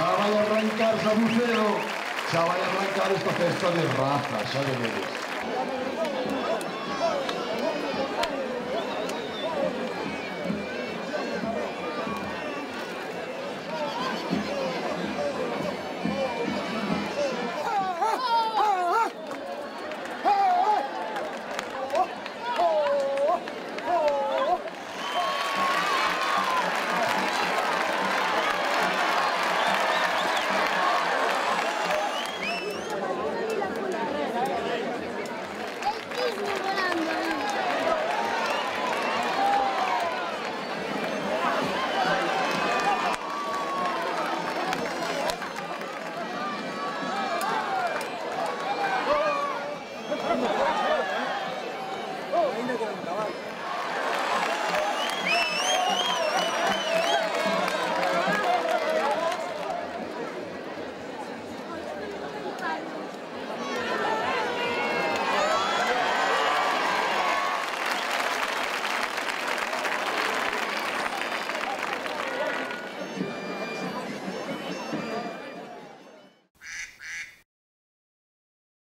xa vai arrancar Sabucero, xa vai arrancar esta festa de raza, xa veredes.